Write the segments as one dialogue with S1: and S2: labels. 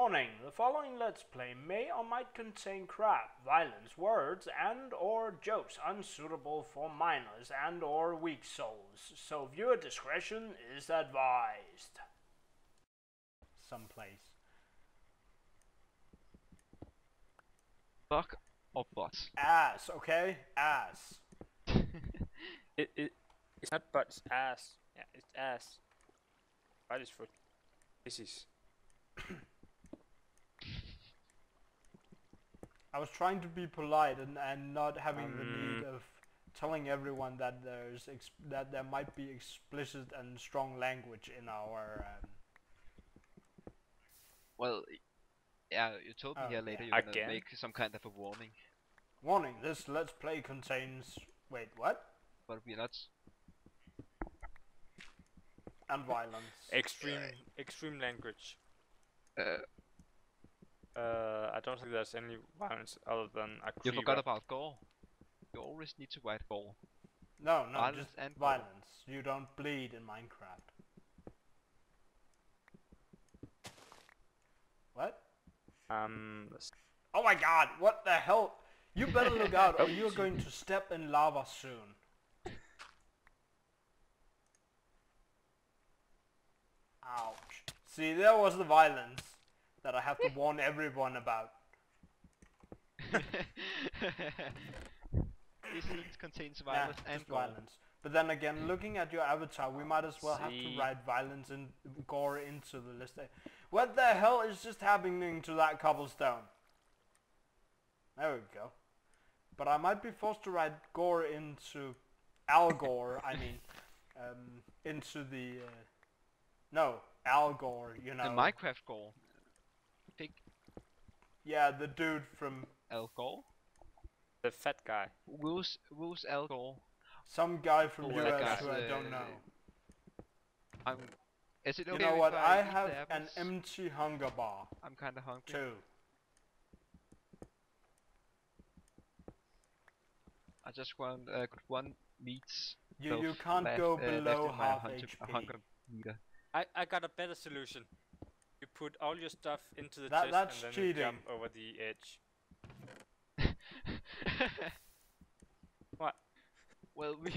S1: Warning, the following Let's Play may or might contain crap, violence, words, and or jokes unsuitable for minors and or weak souls, so viewer discretion is advised. Someplace.
S2: Fuck or butt?
S1: Ass, okay? Ass.
S3: It, it it's not butt, it's ass. Yeah, it's ass. Butt is for sissies.
S1: I was trying to be polite and, and not having the
S3: Um.
S1: need of telling everyone that there's ex- that there might be explicit and strong language in our um,
S2: Well, yeah, you told me
S1: Oh,
S2: here later
S1: yeah.
S2: you're gonna
S3: Again?
S2: make some kind of a warning,
S1: warning. This Let's Play contains wait what
S2: but we're not.
S1: and violence.
S3: Extreme extreme language.
S2: Uh,
S3: Uh, I don't think there's any violence other than a
S2: you forgot about gore. You always need to write gore.
S1: No, no,
S2: Violence
S1: just
S2: and gore.
S1: violence. You don't bleed in Minecraft. What?
S3: Um,
S1: Oh my god, what the hell? You better look out or you're going to step in lava soon. Ouch. See, there was the violence that I have to warn everyone about.
S2: this scene contains violence
S1: just
S2: and gore.
S1: violence. But then again, looking at your avatar, we might as well have to write violence and gore into the list. What the hell is just happening to that cobblestone? There we go. But I might be forced to write gore into Al Gore. I mean, um, into the uh, no Al Gore. You know,
S2: The Minecraft gore. Pick
S1: yeah, the dude from
S2: Al Gore.
S3: the fat guy.
S2: Who's who's Al Gore?
S1: some guy from
S2: Oh,
S1: US
S2: that guy's,
S1: who I don't
S2: uh,
S1: know.
S2: I'm. Is it
S1: You
S2: okay
S1: know what? I
S2: eat the
S1: have an empty hunger bar
S2: I'm kind of hungry.
S1: too.
S2: I just want uh, one meat.
S1: You you can't
S2: left,
S1: go
S2: uh,
S1: below
S2: in
S1: half
S2: hundred-
S1: HP.
S2: hundred meter.
S3: I, I got a better solution. You put all your stuff into the
S1: That-
S3: chest
S1: that's
S3: and then
S1: cheating.
S3: you jump over the edge. What?
S2: well, we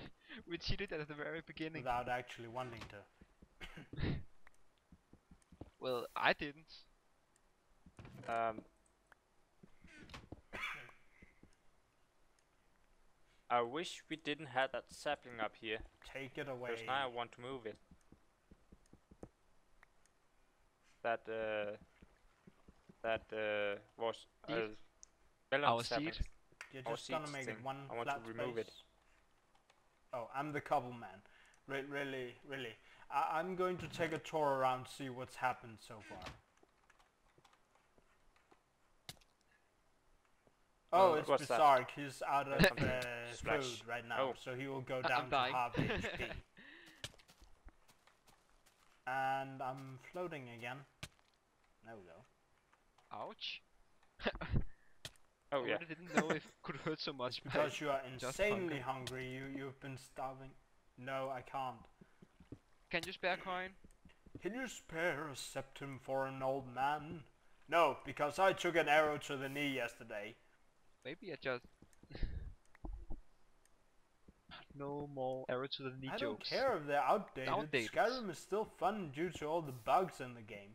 S2: we cheated at the very beginning.
S1: without actually wanting to.
S2: Well, I didn't.
S3: Um, I wish we didn't have that sapling up here,
S1: Take it away.
S3: because now I want to move it. That uh, that uh, was uh,
S2: Our
S3: sapling.
S2: seed?
S1: You're
S3: Our
S1: just gonna
S3: seeds
S1: make it
S3: thing.
S1: one
S3: I want to
S1: flat
S3: remove it.
S1: Oh, I'm the cobble man. Re- really, really. I- I'm going to take a tour around, see what's happened so far. Oh,
S3: Uh,
S1: it's
S3: what's that?
S1: Bizarre. He's out of
S3: Something
S1: uh, food right now,
S3: Oh.
S1: so he will go down to
S2: dying.
S1: half HP. And I'm floating again. There we go.
S2: Ouch.
S3: Oh yeah.
S2: I didn't know it could hurt so much. but-
S1: Because you are insanely
S2: hunger.
S1: hungry, you you've been starving. No, I can't.
S2: Can you spare coin?
S1: Can you spare a septum for an old man? No, because I took an arrow to the knee yesterday.
S2: Maybe I just. no more arrow to the knee
S1: I don't care if they're outdated.
S2: Outdated.
S1: Skyrim is still fun due to all the bugs in the game.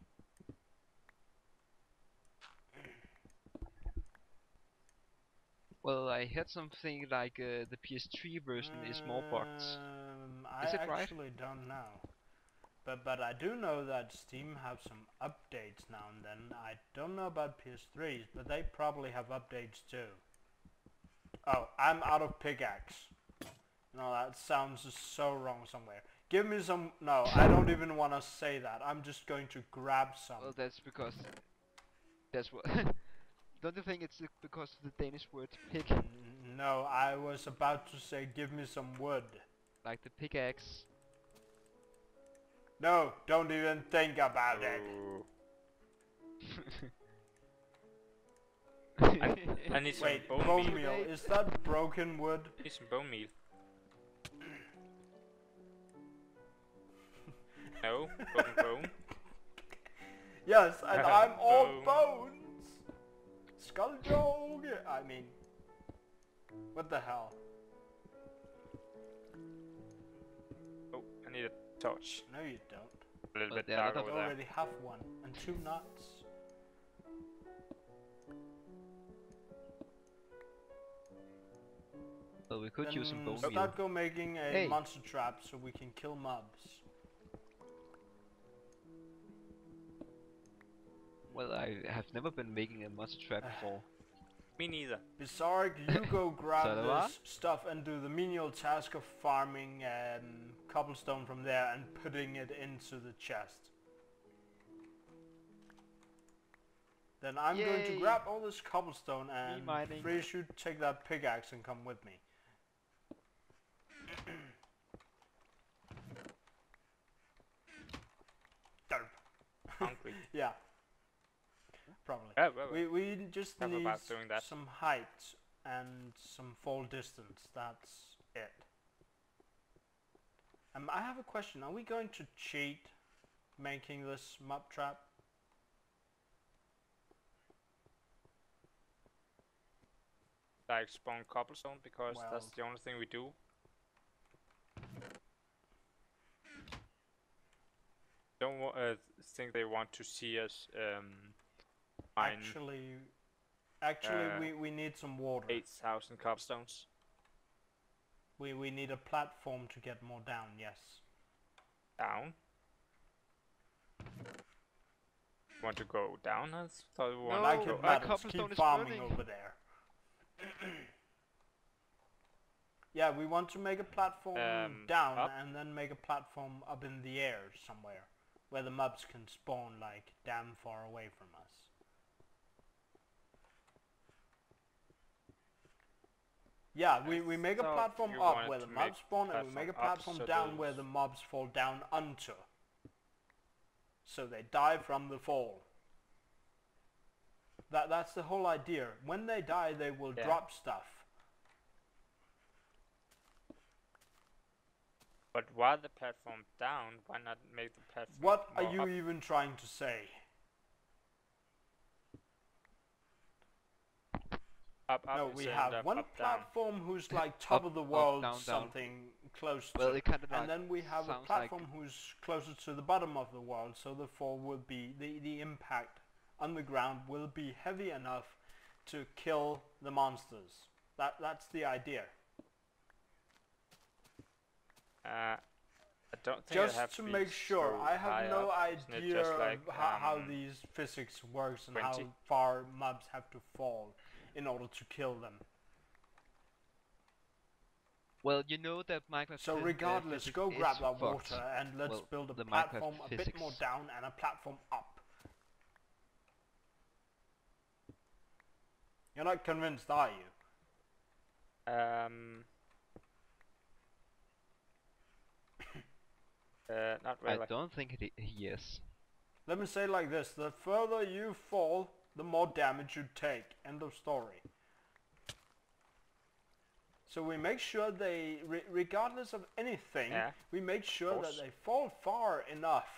S2: Well, I heard something like uh, the PS3 version is more bugged.
S1: Um, I
S2: Is it right?
S1: I actually don't know. But but I do know that Steam have some updates now and then. I don't know about PS3s, but they probably have updates too. Oh, I'm out of pickaxe. No, that sounds so wrong somewhere. Give me some. No, I don't even want to say that. I'm just going to grab some.
S2: Well, that's because that's what. Don't you think it's because of the Danish word pick,
S1: No, I was about to say give me some wood.
S2: like the pickaxe?
S1: No, don't even think about it.
S3: Oh. I, I need some
S1: Wait,
S3: bone,
S1: bone
S3: meal.
S1: meal. Is that broken wood?
S3: Need some bone meal. no, broken bone.
S1: Yes, and I'm all
S3: Bones.
S1: Bones. Skull dog. I mean, what the hell?
S3: Oh, I need a torch.
S1: No, you don't.
S3: A little
S2: But
S3: bit
S2: there are a
S3: dark over
S1: You
S3: there.
S1: already have one and two nuts.
S2: Well, we could use some
S1: Then
S2: bone meal.
S1: start go making a
S2: Hey.
S1: monster trap so we can kill mobs.
S2: Well, I have never been making a monster trap before.
S3: Me neither.
S1: Bizzac, you go grab
S2: So do I?
S1: this stuff and do the menial task of farming um, cobblestone from there and putting it into the chest. Then I'm going to grab all this cobblestone and
S2: mining.
S1: Friis you take that pickaxe and come with me. Derp.
S3: Hungry.
S1: Yeah. Probably.
S3: Yeah, well,
S1: We we just
S3: Have
S1: need
S3: about doing that.
S1: some height and some fall distance. That's it. Um, I have a question. Are we going to cheat making this mob trap?
S3: like spawn cobblestone because that's the only thing we do. Don't uh, think they want to see us um, mine
S1: Actually, actually,
S3: Uh,
S1: we we need some water.
S3: eight thousand cobstones.
S1: We we need a platform to get more down. Yes.
S3: Down. Want to go down? I thought we wanted
S1: like
S3: to
S2: No,
S3: go
S1: it
S2: my
S3: up.
S2: cobblestone
S1: Keep
S2: is
S1: farming
S2: burning.
S1: over there. yeah, we want to make a platform
S3: Um,
S1: down
S3: up?
S1: and then make a platform up in the air somewhere where the mobs can spawn like damn far away from us. Yeah, we, we make a platform up where the mobs spawn and we make a
S3: platform
S1: platform
S3: up so
S1: down where the mobs fall down onto. So they die from the fall. That that's the whole idea. When they die, they will
S3: Yeah.
S1: drop stuff.
S3: But while the platform down, why not make the platform
S1: What are you
S3: up?
S1: even trying to say?
S3: Up, up
S1: no, we have
S3: the
S1: one
S3: up, down.
S1: platform who's like top
S2: Up,
S1: of the world,
S2: down, down.
S1: something close
S2: Well,
S1: to.
S2: it kind of
S1: and then we have a
S2: sounds like-
S1: platform who's closer to the bottom of the world, so the fall will be the the impact on the ground will be heavy enough to kill the monsters. That that's the idea.
S3: Uh, I don't think
S1: Just
S3: have
S1: to make sure,
S3: so
S1: I have no
S3: up.
S1: Idea
S3: like,
S1: of how, how
S3: um,
S1: these physics works and
S3: 20?
S1: how far mobs have to fall in order to kill them.
S2: Well, you know that Minecraft.
S1: So
S2: phys- uh,
S1: regardless, go grab that
S2: fucked.
S1: water and let's
S2: Well,
S1: build a
S2: the Minecraft
S1: platform a bit more down and a platform up. You're not convinced, are you?
S3: Um. uh, not really.
S2: I don't think it. I- yes.
S1: Let me say it like this, the further you fall, the more damage you take. End of story. So we make sure they, re regardless of anything,
S3: Yeah,
S1: we make sure that they fall far enough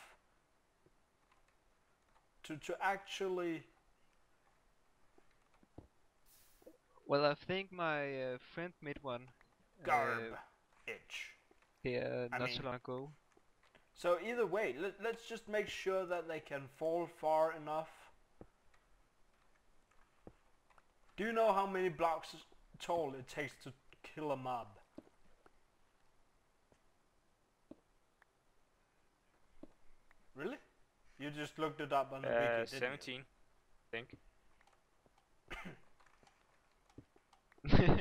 S1: to, to actually
S2: Well, I think my uh, friend made one.
S1: garb
S2: Uh,
S1: itch. I
S2: not so long ago.
S1: So either way, let, let's just make sure that they can fall far enough. Do you know how many blocks tall it takes to kill a mob? Really? You just looked it up on the
S3: uh,
S1: wiki, didn't you?
S3: 17, I think.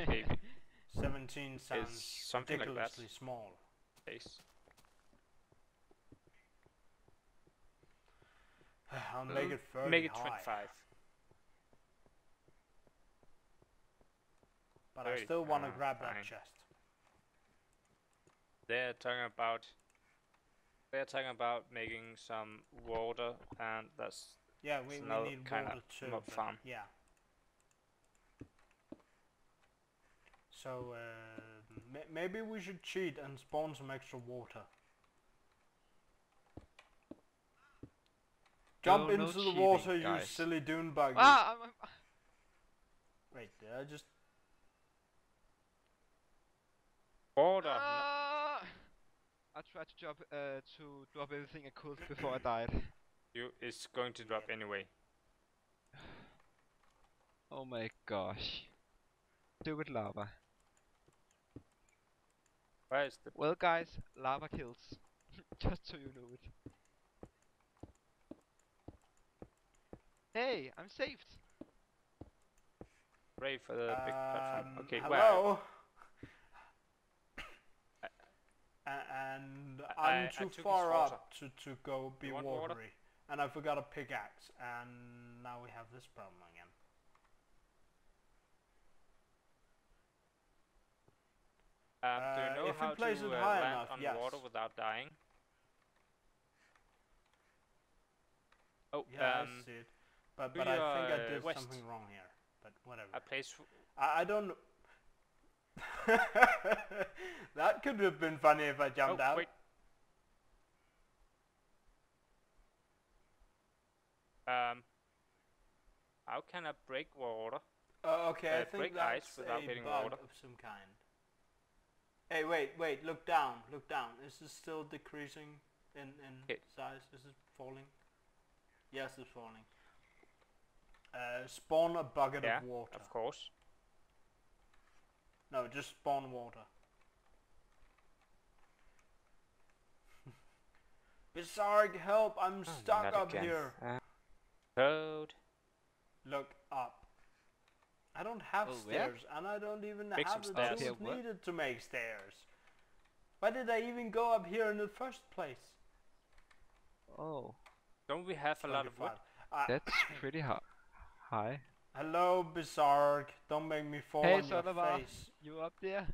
S3: Maybe.
S1: 17
S3: It's
S1: sounds
S3: something like that.
S1: ridiculously small.
S3: Base.
S1: I'll make it 30
S3: Make it
S1: high,
S3: 25.
S1: but I still want to
S3: ah,
S1: grab that
S3: fine.
S1: chest.
S3: They're talking about. They're talking about making some water, and that's
S1: Yeah, we,
S3: It's
S1: we need
S3: kinda
S1: water too.
S3: mob
S1: but
S3: farm.
S1: Yeah. So uh, ma maybe we should cheat and spawn some extra water. Jump
S2: No, no
S1: into the
S2: cheating,
S1: water, you silly dune bug. you-
S2: Ah, I'm, I'm,
S1: Wait, did I just...
S3: Water. n-
S2: ah! I tried to jump, uh, to drop everything I could before I died.
S3: You is going to drop anyway.
S2: Oh my gosh. Stupid lava.
S3: Where is the
S2: Well guys, lava kills. Just so you know it. Hey, I'm saved!
S3: ray for the big platform?
S1: Um,
S3: Okay, where?
S1: hello? A- and
S3: I-
S1: I'm
S3: I- I
S1: too far up to, to go be
S3: You water?
S1: watery. And I forgot a pickaxe, and now we have this problem again.
S3: Um, do you
S1: Uh,
S3: know
S1: if
S3: how
S1: place
S3: to
S1: it
S3: uh,
S1: high
S3: land
S1: enough,
S3: on
S1: yes.
S3: water without dying? Oh,
S1: Yeah,
S3: um,
S1: I see it. But, but I think I
S3: uh,
S1: did
S3: west.
S1: something wrong here. But whatever.
S3: I place.
S1: I, I don't. that could have been funny if I jumped
S3: oh,
S1: out.
S3: wait. Um, how can I break water?
S1: Oh, okay, I
S3: uh,
S1: think
S3: break ice
S1: that's
S3: without
S1: a
S3: hitting
S1: bug
S3: water.
S1: of some kind. Hey, wait, wait, look down, look down. Is this still decreasing in, in
S3: Okay.
S1: size? Is it falling? Yes, it's falling. Uh, spawn a bucket
S3: Yeah,
S1: of water.
S3: of course.
S1: No, just spawn water. Bizzac, help! I'm
S3: Oh,
S1: stuck up
S3: again.
S1: here.
S3: Uh, code.
S1: Look up. I don't have
S2: Oh, where?
S1: stairs, and I don't even
S3: Make
S1: have
S3: some
S1: the
S3: stairs.
S1: tools
S2: Okay,
S1: needed to make stairs. Why did I even go up here in the first place?
S2: Oh,
S3: Don't we have a lot of wood?
S1: Uh,
S2: that's pretty high.
S1: Hello, Bizzac. Don't make me fall
S2: Hey,
S1: on your face.
S2: You up there?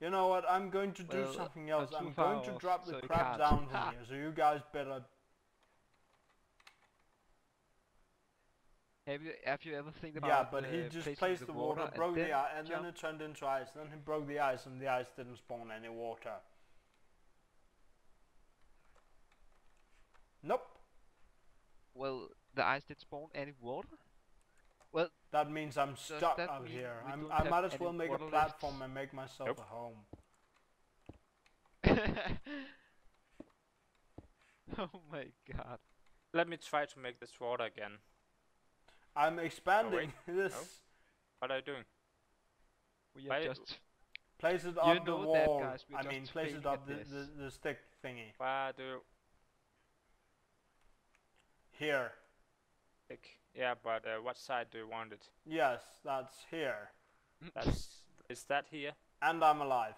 S1: You know what? I'm going to do
S2: Well,
S1: something else. I'm going to drop
S2: so
S1: the
S2: you
S1: crab down from here, so you guys better.
S2: Have you have you ever think about
S1: Yeah, but he just placed the water,
S2: and
S1: broke the ice, and then it turned into ice. Then he broke the ice, and the ice didn't spawn any water. Nope.
S2: Well, the ice did spawn any water?
S1: Well, that means I'm stuck
S2: that
S1: out
S2: mean
S1: here. I'm, I might as well make a
S2: water left?
S1: platform and make myself
S3: Nope.
S1: a home.
S2: oh my god.
S3: Let me try to make this water again.
S1: I'm expanding this.
S3: What are you doing?
S2: We
S3: Why-
S2: are just
S1: Place it
S2: You
S1: up the
S2: know that,
S1: wall.
S2: guys, we're
S1: I
S2: just
S1: mean, place it
S2: failing
S1: up the, the, the stick thingy.
S3: Why do
S1: Here.
S3: Pick? Yeah, but uh, what side do you want it?
S1: Yes, that's here.
S3: That's is that here?
S1: And I'm alive.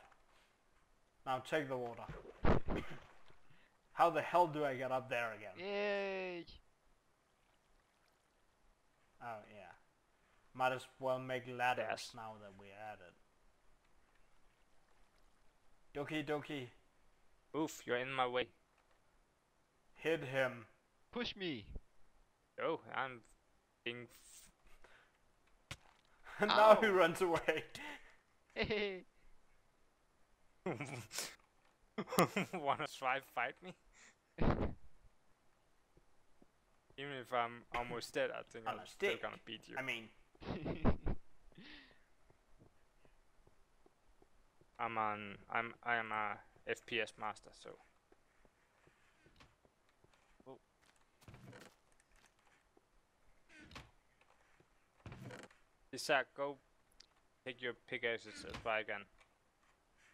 S1: Now check the water. How the hell do I get up there again?
S2: Yay!
S1: Oh, yeah. Might as well make ladders
S3: Yes.
S1: now that we're at it. Doki doki.
S3: Oof, you're in my way.
S1: Hit him.
S2: Push me!
S3: Oh, I'm being.
S1: And now oh.
S2: he
S1: runs away.
S3: Wanna try fight me? Even if I'm almost dead, I think
S1: On
S3: I'm still gonna beat you.
S1: I mean,
S3: I'm on. I'm. I am a FPS master, so. Isaac, go take your pickaxes and try again.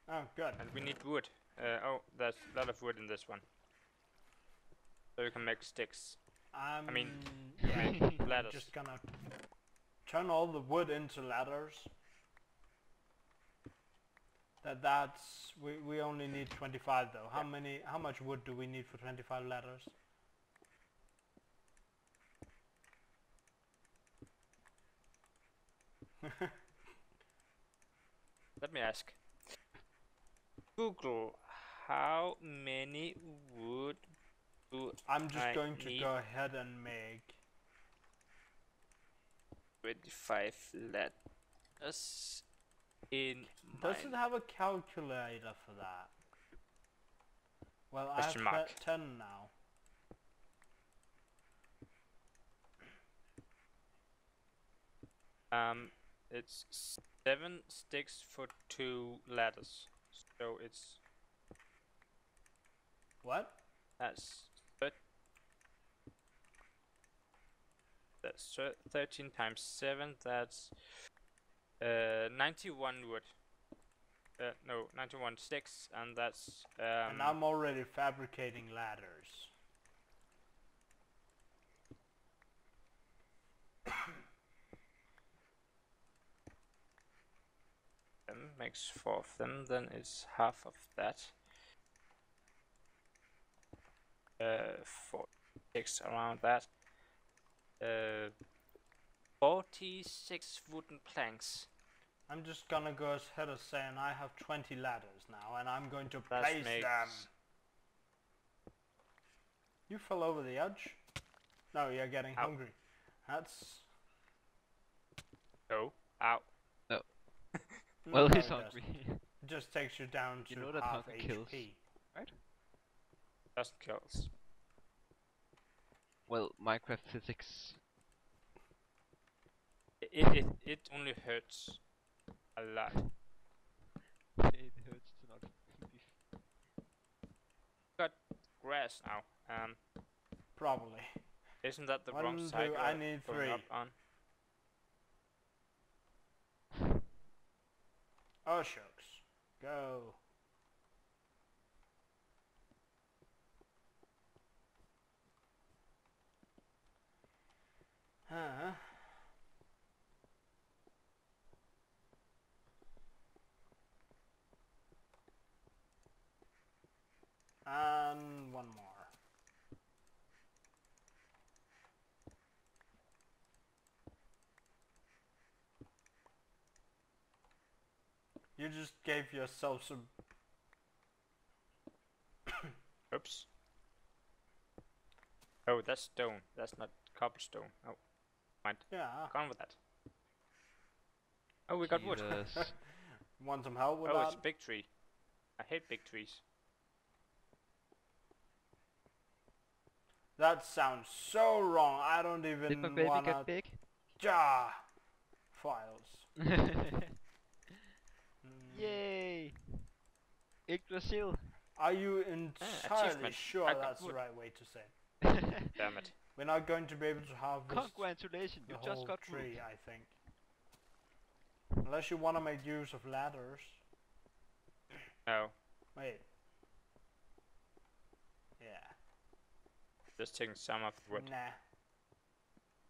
S1: oh, good.
S3: And we need wood. Uh, oh, there's a lot of wood in this one. So you can make sticks.
S1: I'm,
S3: mean,
S1: yeah,
S3: ladders.
S1: just gonna turn all the wood into ladders. That that's we we only need 25 though. How many? How much wood do we need for 25 ladders?
S3: Let me ask. Google, how many wood do
S1: I'm just
S3: I
S1: going to go ahead and make
S3: 25 letters in
S1: Does
S3: mine.
S1: it have a calculator for that? Well,
S3: Question
S1: I have
S3: mark.
S1: 10 now.
S3: Um, it's seven sticks for two ladders. So it's
S1: What?
S3: that's that's thirteen times seven. That's uh ninety-one wood. Uh, no, ninety-one sticks, and that's um.
S1: and I'm already fabricating ladders.
S3: Them makes four of them, then it's half of that. Uh, four six around that. Uh, forty-six wooden planks.
S1: I'm just gonna go ahead and say, and I have 20 ladders now, and I'm going to
S3: That
S1: place
S3: makes
S1: them. You fell over the edge? No, you're getting
S3: Ow.
S1: hungry. That's...
S3: Oh, Ow.
S2: Well,
S1: no,
S2: he's
S1: it doesn't.
S2: hungry.
S1: It just takes you down to
S2: You know that
S1: half
S2: hunger
S1: HP.
S2: kills.
S3: Doesn't kills.
S2: well, Minecraft physics.
S3: It it it only hurts a lot.
S2: it hurts to not be
S3: Grass now. Um,
S1: Probably.
S3: isn't that the
S1: One,
S3: wrong
S1: two,
S3: side
S1: I
S3: you're
S1: need
S3: going
S1: three.
S3: up on?
S1: Oh, shucks. Go. Huh. And one more. You just gave yourself some
S3: Oops. Oh, that's stone. That's not cobblestone. Oh, mind.
S1: yeah.
S3: gone with that. Oh, we got wood.
S2: Jesus.
S1: Want some help with
S3: oh,
S1: that?
S3: it's a big tree. I hate big trees.
S1: That sounds so wrong. I don't even want.
S2: Did my baby
S1: wanna.
S2: get big?
S1: Ja. Files.
S2: Yay! Yggdrasil!
S1: Are you
S3: Ah,
S1: entirely
S3: achievement.
S1: sure
S3: I
S1: that's the right way to say? it?
S3: Damn it.
S1: We're not going to be able to harvest
S2: Congratulations,
S1: the
S2: you
S1: whole
S2: just got
S1: tree,
S2: wood.
S1: I think. Unless you want to make use of ladders.
S3: No,
S1: Wait. Yeah.
S3: just taking some of the wood.
S1: Nah.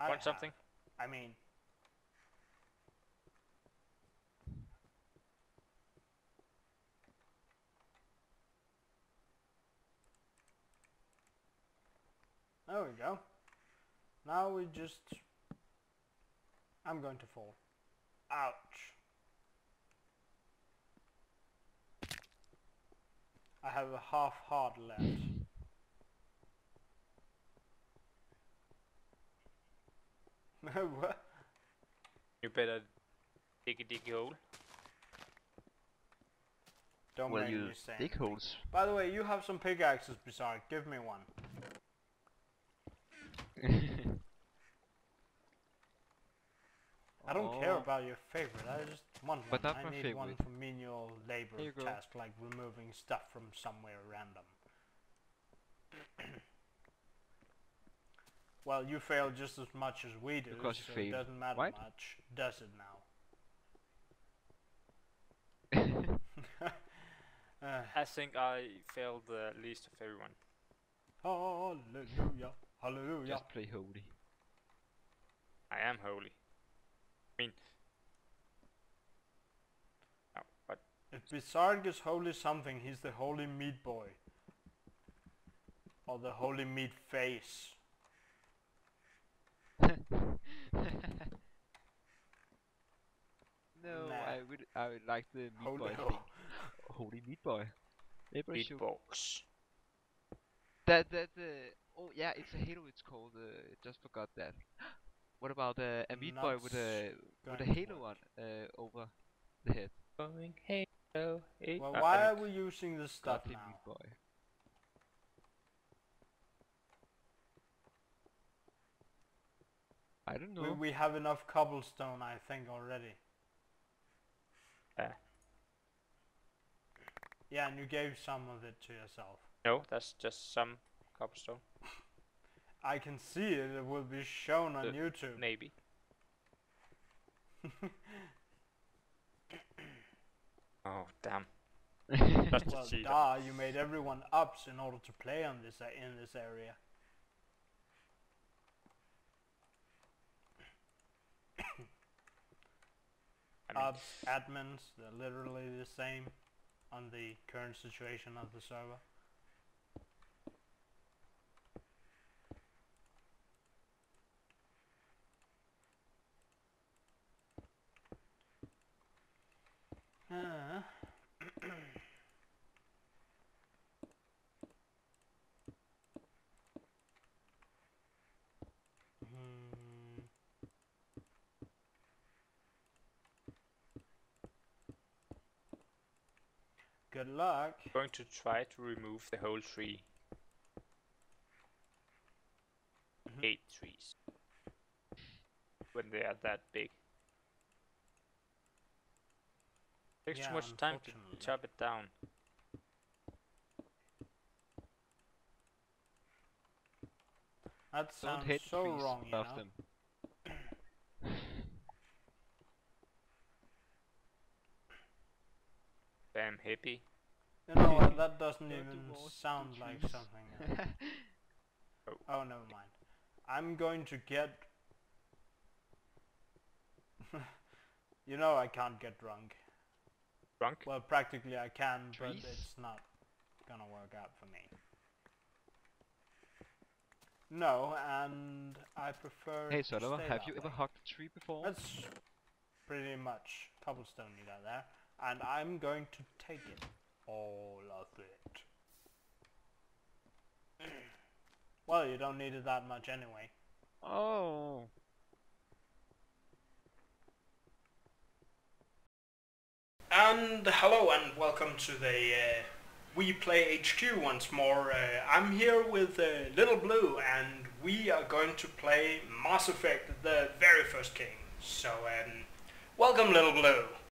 S1: I
S3: Want
S1: have.
S3: something?
S1: I mean. There we go. Now we just... I'm going to fall. Ouch. I have a half heart left. what?
S3: You better dig a dig hole.
S1: Don't
S2: Well,
S1: make
S2: you
S1: me say
S2: dig holes.
S1: By the way, you have some pickaxes, Bizzac. Give me one. I don't care
S2: Oh,
S1: about your favorite. I just want
S2: But
S1: one.
S2: not
S1: I
S2: my
S1: need one for menial labor
S2: Here go.
S1: task, like removing stuff from somewhere random. well, you fail just as much as we do,
S2: Because
S1: so it doesn't matter
S2: What?
S1: much, does it now? Uh,
S3: I think I failed the least of everyone.
S1: hallelujah, hallelujah.
S2: Just play holy.
S3: I am holy. I mean, no, but
S1: If Bizzac is holy something, he's the holy meat boy. Or the holy meat face.
S2: no,
S1: Nah.
S2: I would I would like the meat
S1: Holy
S2: boy
S1: ho-
S2: thing. Holy meat boy. Maybe I should- That that uh, oh yeah, it's a halo. It's called. Uh, just forgot that. What about uh, a meat boy with a with a halo
S1: work.
S2: on uh, over the head?
S3: Going halo.
S1: Well, why are we using this stuff now?
S2: meat boy. I don't know.
S1: We, we have enough cobblestone, I think, already.
S3: Uh,
S1: Yeah, and you gave some of it to yourself.
S3: no, that's just some cobblestone.
S1: I can see it. It will be shown on
S3: Uh,
S1: YouTube.
S3: Maybe. Oh damn! Just a
S1: well,
S3: cheater.
S1: duh, you made everyone ups in order to play on this a- in this area.
S3: I mean,
S1: Ups, admins, they're literally the same on the current situation of the server. Uh, hmm. Good luck.
S3: going to try to remove the whole tree.
S1: Mhm.
S3: Eight trees. When they are that big. Takes
S1: Yeah,
S3: too much time to chop it down.
S1: That
S2: Don't
S1: sounds
S2: hit
S1: so
S2: trees,
S1: wrong, you
S2: love
S1: know.
S2: them.
S3: Damn hippie.
S1: You know what? That doesn't even sound like something. else. oh, never mind. I'm going to get. you know I can't get drunk.
S3: Drunk?
S1: Well, practically I can, but it's not gonna work out for me. No, and I prefer.
S2: hey,
S1: to Solovar,
S2: have
S1: that
S2: you ever hugged a tree before?
S1: That's pretty much cobblestone you got there, and I'm going to take it, all of it. well, you don't need it that much anyway.
S2: Oh.
S1: And hello and welcome to the uh, Wee Play HQ once more. Uh, I'm here with uh, Little Blue and we are going to play Mass Effect, the very first game. So, um, welcome Little Blue.